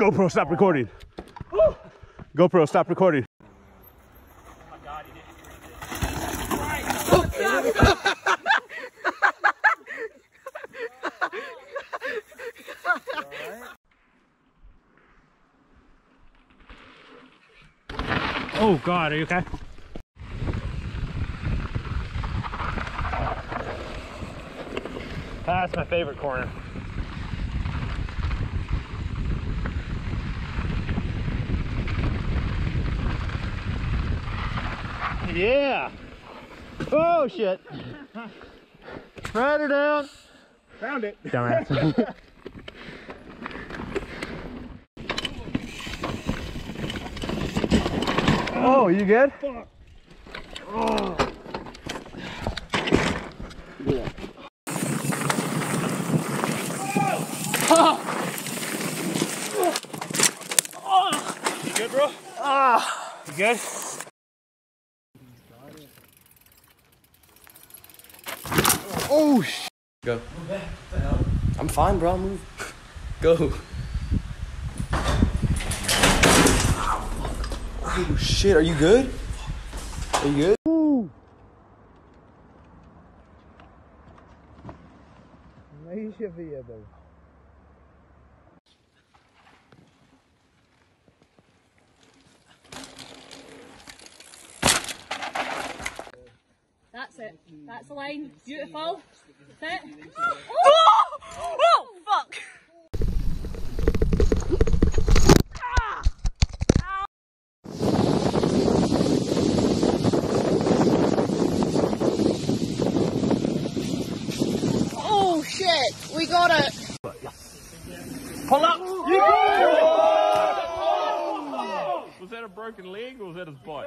GoPro, stop recording. GoPro, stop recording. Oh God, are you okay? That's my favorite corner. Yeah. Oh shit. Ride her down. Found it. Dumbass. Oh, you good? you good, bro? Ah. You good? Oh, sh Go. I'm fine, bro. Move. Go. Oh, shit. Are you good? Are you good? That's it. That's the line. Beautiful. That's it. Oh! Oh! Fuck! Oh shit! We got it! Pull up. Was that a broken leg or was that his bike?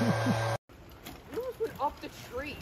bud. Up the tree.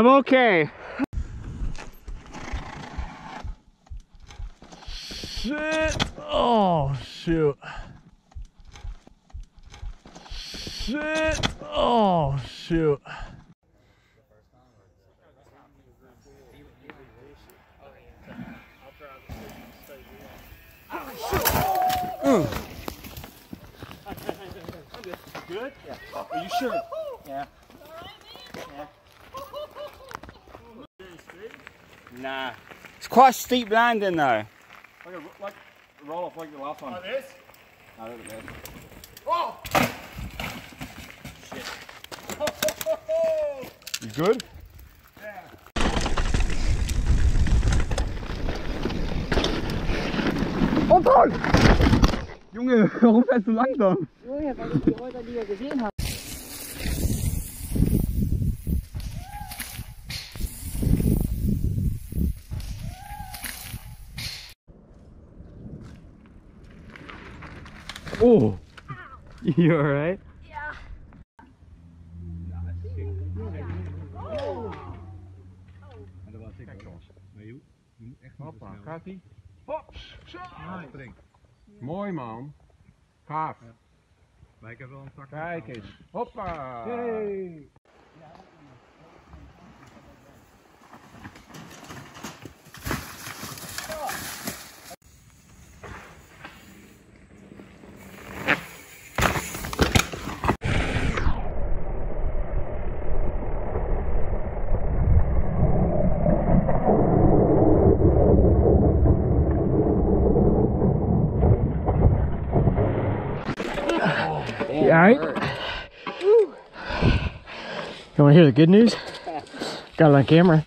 I'm okay. Shit. Oh, shoot. Shit. Oh, shoot. Good? Yeah. Are you sure? Yeah. Nah. It's quite a steep landing though. Like, a, like roll off like the last one. Like this? No, look at this. Oh! You good? Oh toll! Junge, warum fährst du langsam? Junge, weil ich die Häuser, die ihr gesehen habt. Oh. You alright? Ja. Hoppa, gaat ie? Hop! Zo! Mooi man. Gaaf. Maar ik heb wel een tak. Kijk eens. Hoppa! You alright? You want to hear the good news? Got it on camera.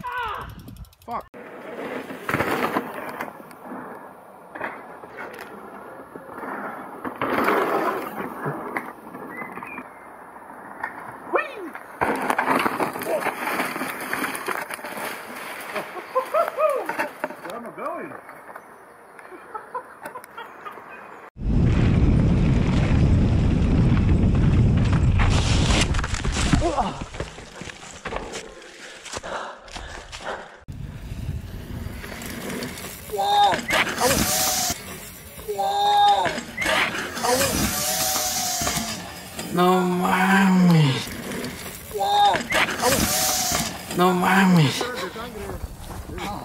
啊，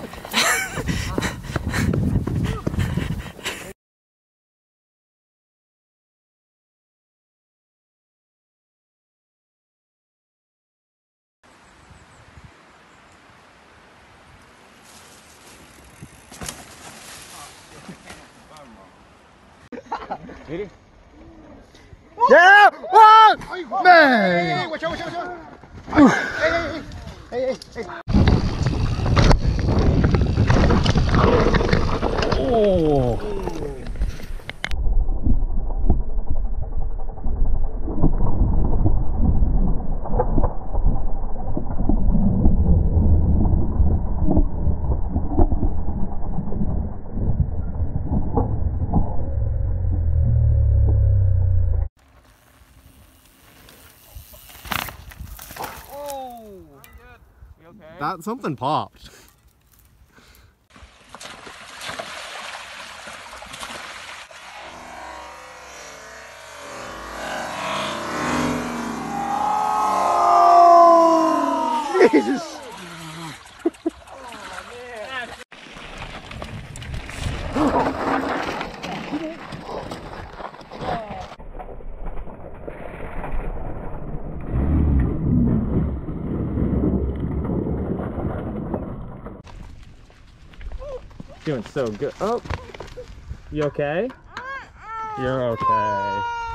停，前方准备，我敲，我敲，我敲。哎，哎，哎，哎，哎。Oh. That something popped. Doing so good. Oh. You okay? You're okay.